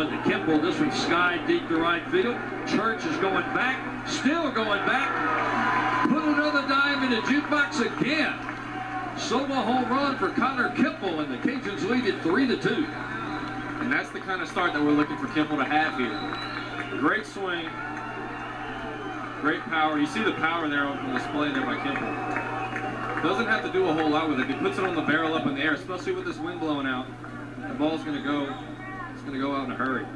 one to Kimple. This one skied deep to right field. Church is going back, still going back. Put another dime in the jukebox again. Solo home run for Connor Kimple, and the Cajuns lead it 3 to 2. And that's the kind of start that we're looking for Kimple to have here. Great swing, great power. You see the power there on the display there by Kimple. Doesn't have to do a whole lot with it. He puts it on the barrel up in the air, especially with this wind blowing out. The ball's going to go. It's going to go out in a hurry.